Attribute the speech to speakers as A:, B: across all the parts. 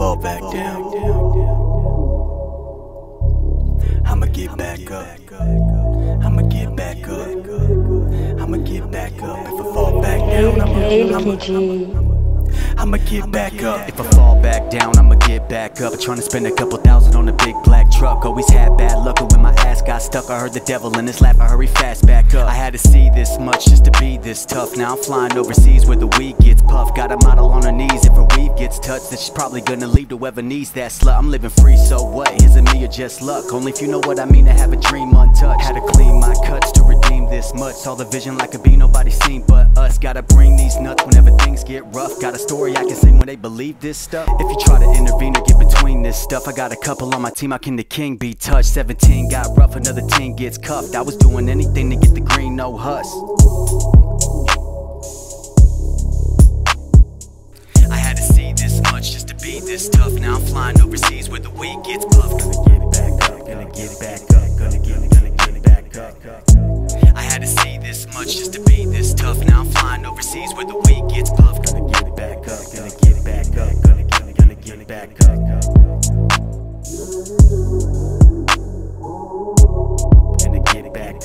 A: fall back down. I'ma get back up. I'ma get back up. I'ma get back up. If I fall back down, I'ma, Hey, I'ma, I'ma get back up. If I fall back down, I'ma get back up. Trying to spend a couple thousand on a big black truck. Always had bad got stuck, I heard the devil in his laugh. I hurry fast back up. I had to see this much just to be this tough. Now I'm flying overseas where the weed gets puffed. Got a model on her knees. If her weave gets touched, then she's probably gonna leave to whoever needs that slut. I'm living free, so what? Is it me or just luck? Only if you know what I mean to have a dream untouched. Had to clean my cuts to redeem this much. Saw the vision like a bee, nobody seen but us. Gotta bring these nuts whenever things get rough. Got a story I can sing when they believe this stuff. If you try to intervene or get between stuff, I got a couple on my team. I can the king be touched? 17 got rough, another 10 gets cuffed. I was doing anything to get the green, no huss. I had to see this much just to be this tough. Now I'm flying overseas where the weed gets puffed. Gonna get it back up, gonna get it back up, gonna get it, gonna get it back up. I had to see this much just to be this tough. Now I'm flying overseas where the weed gets puffed. Gonna get it back up, gonna get it back up, gonna get it, gonna get it back up.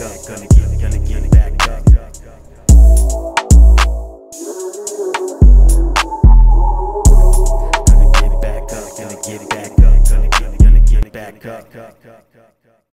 A: up, gonna get, gonna get back up. Gonna get back up, gonna get back up, gonna get, gonna get back up.